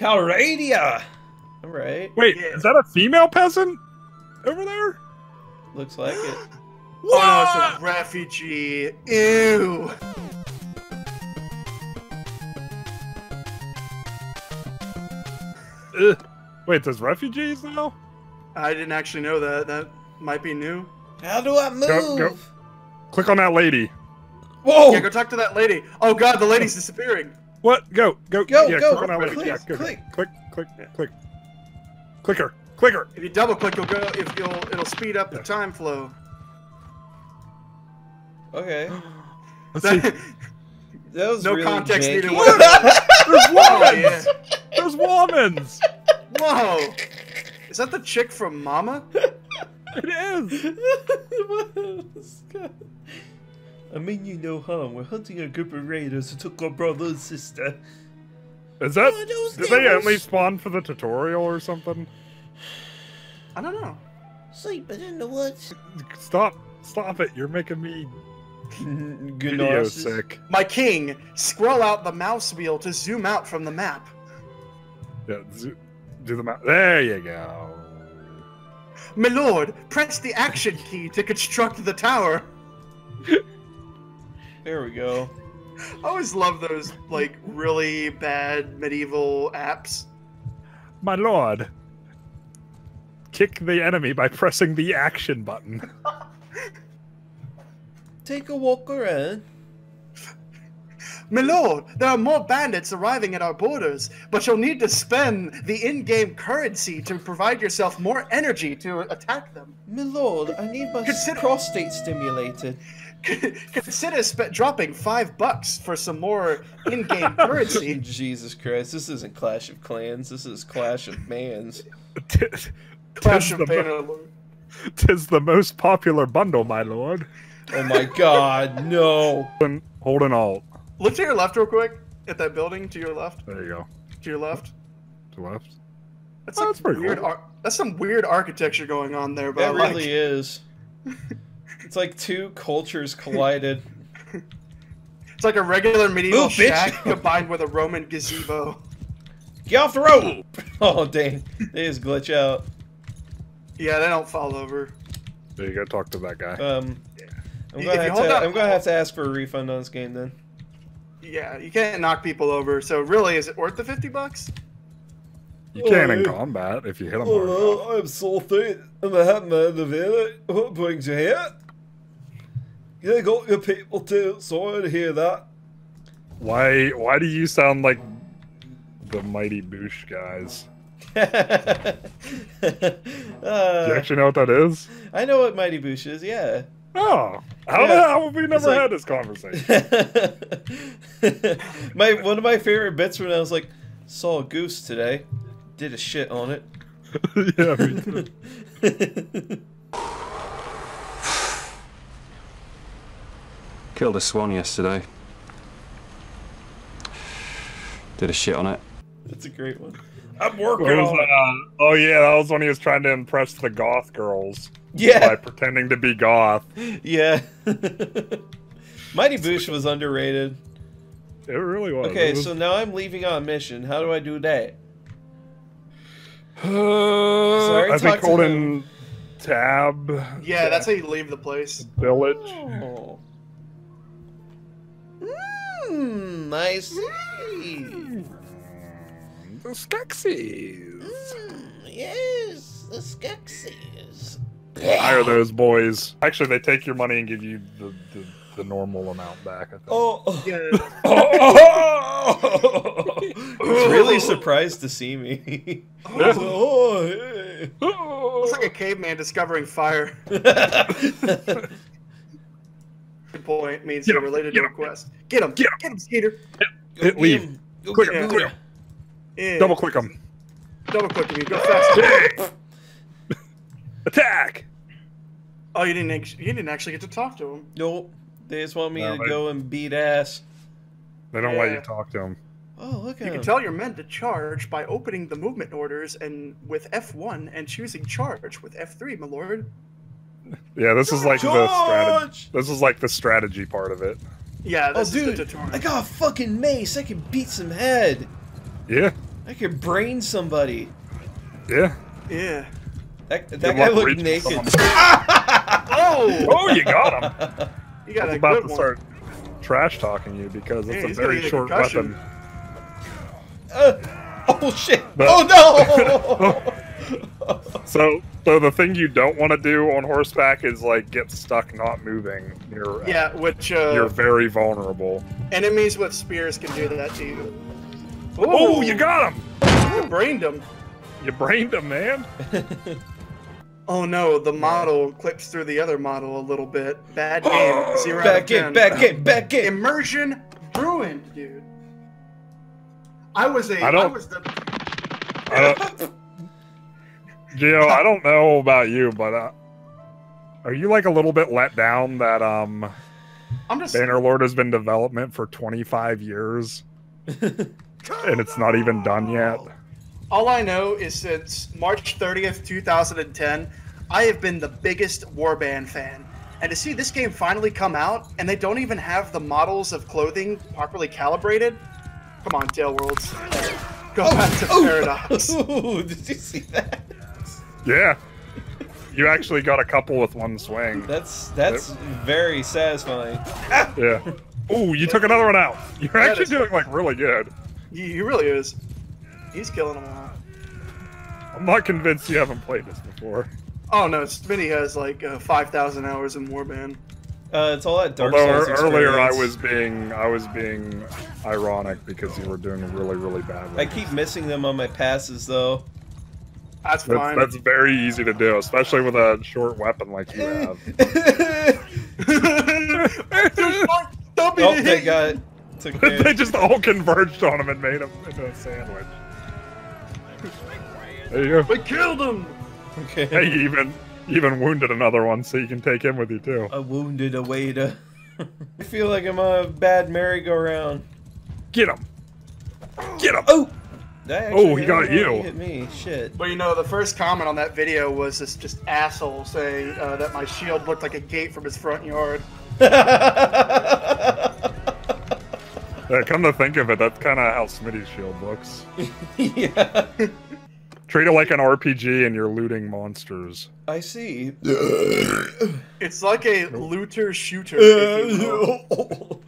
Calradia! Alright. Wait, Yeah. is that a female peasant over there? Looks like it. Oh no, it's a refugee. Ew. Ugh. Wait, there's refugees now? I didn't actually know that. That might be new. How do I move? Go- go. Click on that lady. Whoa! Yeah, go talk to that lady. Oh god, the lady's disappearing. What? Go, go, Go, yeah, go, click on that click, yeah, go, go. click. click, click, click. Click her, click. If you double click, you'll go. If you'll, it'll speed up the time flow. Okay. Let's see. That was No really context janky. needed whatsoever. There's Oh, yeah. There's women. Whoa! Is that the chick from Mama? It is. I mean, you no harm. We're hunting a group of raiders who took our brother and sister. Is that? Oh, those Did they only spawn for the tutorial or something? I don't know. Sleeping in the woods. Stop! Stop it! You're making me video Gnosis. sick. My king, scroll out the mouse wheel to zoom out from the map. Yeah, do the map. There you go. My lord, press the action key to construct the tower. There we go. I always love those like really bad medieval apps. My lord. Kick the enemy by pressing the action button. Take a walk around. My lord, there are more bandits arriving at our borders, but you'll need to spend the in-game currency to provide yourself more energy to attack them. My lord, I need my Consider- prostate stimulated. Consider spe- dropping five bucks for some more in-game currency. Jesus Christ, this isn't Clash of Clans. This is Clash of Mans. Tis, Clash tis of the, mo- Bannerlord. tis the most popular bundle, my lord. Oh my God, no! And hold an alt. Look to your left real quick at that building to your left. There you go. To your left. To left. That's, Oh, like that's pretty weird. cool. Ar- that's some weird architecture going on there, but I That like really is. It's like two cultures collided. It's like a regular medieval Ooh, bitch. shack combined with a Roman gazebo. Get off the road! Oh dang, they just glitch out. Yeah, they don't fall over. There you go. Talk to that guy. Um, I'm gonna have to. I'm gonna have to ask for a refund on this game then. Yeah, you can't knock people over. So really, is it worth the fifty bucks? You can in oh, combat if you hit him hard enough. Oh, I'm so thick. I'm a hitman of it. What brings you here? You got your people too. Sorry to hear that. Why? Why do you sound like the Mighty Boosh guys? Do you uh, actually know what that is? I know what Mighty Boosh is. Yeah. Oh, how Yeah. the hell have we never like- had this conversation? my one of my favorite bits when I was like, saw a goose today, did a shit on it. yeah, me too. Killed a swan yesterday. Did a shit on it. That's a great one. I'm working on that? it. Oh yeah, that was when he was trying to impress the goth girls by pretending to be goth. yeah. Mighty Boosh was underrated. It really was. Okay, was- so now I'm leaving on mission. How do I do that? I talk think to holding tab. Yeah, that's how you leave the place. village. Oh. Nice. The Skeksis. Mm, yes, the Skeksis. Hire those boys. Actually, they take your money and give you the, the, the normal amount back. I think. Oh, Yeah. He's really surprised to see me. oh, hey. It's like a caveman discovering fire. Good point. Means Get him, related get to a him, quest. Get him. get Get him. him, Skeeter. Hit leave. him. Go Click get him, him. click him. Yeah. Double click them. Double click me. Go faster. Attack. oh, you didn't. You didn't actually get to talk to him. Nope. They just want me No, to they- go and beat ass. They don't let Yeah. you talk to them. Oh, look at You him. can tell your men to charge by opening the movement orders and with F1 and choosing charge with F3, my lord. Yeah, this is like the strategy. This is like the strategy part of it. Yeah, Oh, is dude, the. I got a fucking mace. I can beat some head. Yeah. I could brain somebody. Yeah. Yeah. That, that guy looked naked. Oh! Oh, you got him. You got I was a about good to one. start trash talking you because Yeah, it's a very get a short weapon. Uh, oh shit! But- oh no! So, so the thing you don't want to do on horseback is like get stuck not moving. You're Yeah, which you're uh, very vulnerable. enemies with spears can do that to you. Oh, you got him! You brained him. You brained him, man. Oh no, the model clips through the other model a little bit. Bad game. Zero out of back in, 10. back in, back in. Immersion ruined, dude. I was a. I I, don't- was the. I don't, Geo, I don't know about you, but uh, are you like a little bit let down that um I'm just. Bannerlord has been development for 25 years and it's not even done yet? All I know is since March 30th, 2010, I have been the biggest Warband fan. And to see this game finally come out, and they don't even have the models of clothing properly calibrated. Come on, TaleWorlds. Go back to Paradox. Ooh, did you see that? Yeah. You actually got a couple with one swing. That's that's very satisfying. Yeah. Ooh, you took another one out. You're That actually doing like really good. He, he really is. He's killing them all. I'm not convinced you haven't played this before. Oh no, Smitty has like uh, 5,000 hours in Warband. Uh, it's all that Dark Although Souls ear- earlier I was being I was being ironic because you were doing really really badly. I keep missing them on my passes though. That's That's, fine. that's very easy to do, especially with a short weapon like you have. Don't be oh, they got took they just all converged on him and made him into a sandwich. There you go. We killed him. Okay. Hey, even even wounded another one, so you can take him with you too. I wounded a waiter. I feel like I'm on a bad merry-go-round. Get him! Get him! Oh! That Oh, he got hit- you. Hit me. Shit. But you know, the first comment on that video was this just asshole saying uh, that my shield looked like a gate from his front yard. Yeah, come to think of it, that's kind of how Smitty's shield looks. yeah. Treat it like an RPG, and you're looting monsters. I see. It's like a looter shooter. if you will.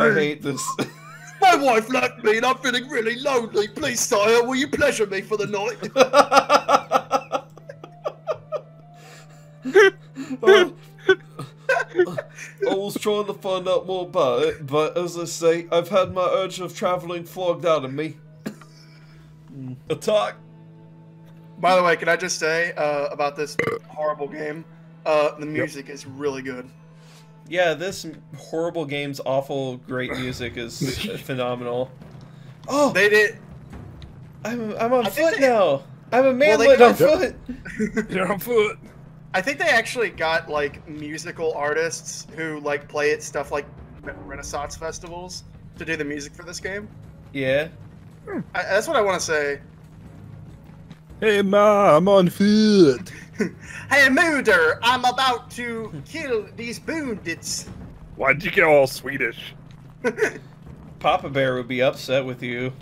I hate this. My wife left me and I'm feeling really lonely. Please, sire, will you pleasure me for the night? I was trying to find out more about it, but as I say, I've had my urge of traveling flogged out of me. Attack! By the way, can I just say uh, about this horrible game? Uh, the music is really good. Yeah, this horrible game's awful great music is phenomenal. Oh, They did. I'm, I'm on I foot they- now! I'm a Well, on foot! You're on foot. I think they actually got like musical artists who like play at stuff like Renaissance festivals to do the music for this game. Yeah. I, that's what I want to say. Hey, ma, I'm on foot. Hey, Mooder, I'm about to kill these bandits. Why'd you get all Swedish? Papa Bear would be upset with you.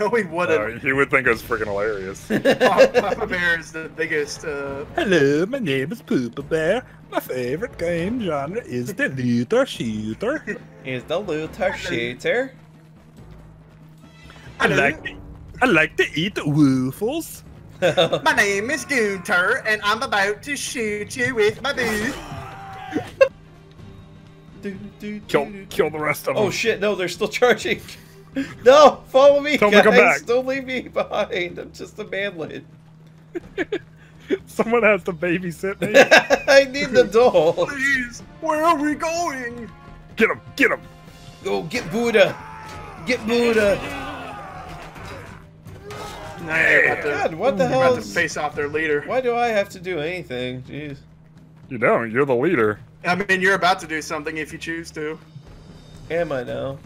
No, he Uh, wouldn't. he would think it was freaking hilarious. Papa Papa Bear is the biggest. Uh, Hello, my name is Poopa Bear. My favorite game genre is the looter shooter. Is the Luther shooter? I like to, I like to eat waffles. my name is Gunter, and I'm about to shoot you with my boot. Kill, kill the rest of oh, them. Oh shit, no, they're still charging. No, follow me, Tell guys. them to come back. Don't leave me behind. I'm just a manlet. Someone has to babysit me. I need the doll. Please, where are we going? get him, get him. Go get Buddha. Get Buddha. Nah, you're about to, God, what the you're hell about to face off their leader. Why do I have to do anything? Jeez. You don't, you're the leader. I mean, you're about to do something if you choose to. Am I now?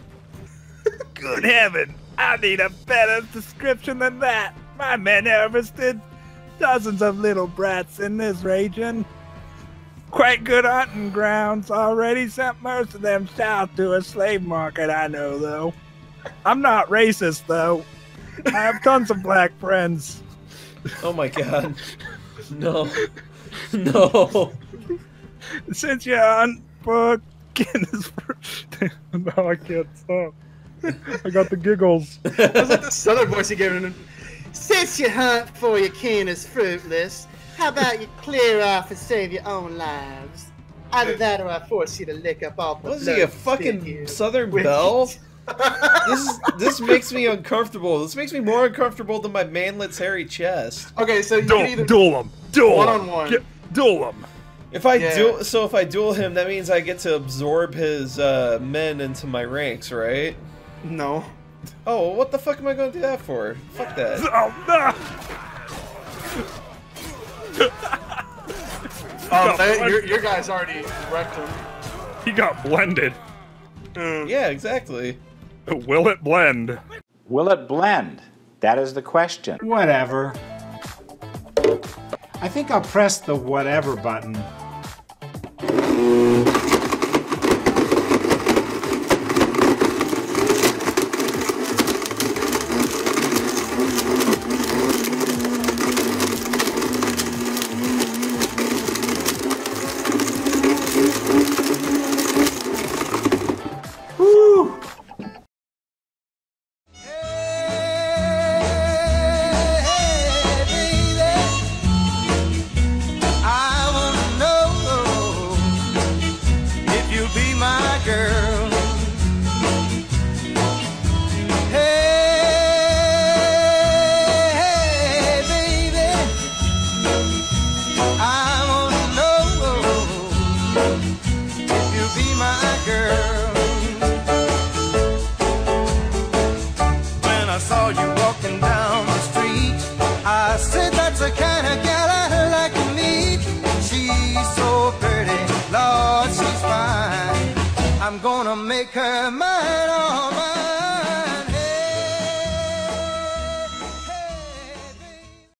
Good heaven, I need a better description than that. My men harvested dozens of little brats in this region. Quite good hunting grounds. Already sent most of them south to a slave market, I know, though. I'm not racist, though. I have tons of black friends. Oh my god. No. No. Since you're on fucking this. now I can't stop. I got the giggles. Was that the southern voice he gave him? Since you hunt for your kin is fruitless, how about you clear off and save your own lives? Either that or I force you to lick up all the Was he a fucking Southern with- Belle? This is, this makes me uncomfortable. This makes me more uncomfortable than my manlet's hairy chest. Okay, so you can Duel, either duel him. Duel One him. on one. Get- Duel him. If I Yeah. duel, so if I duel him, that means I get to absorb his uh, men into my ranks, right? no. Oh, what the fuck am I going to do that for? Fuck that. Oh, no. Oh, that, your, your guy's already wrecked him. He got blended. Yeah, exactly. Will it blend? Will it blend? That is the question. Whatever. I think I'll press the whatever button. Pretty,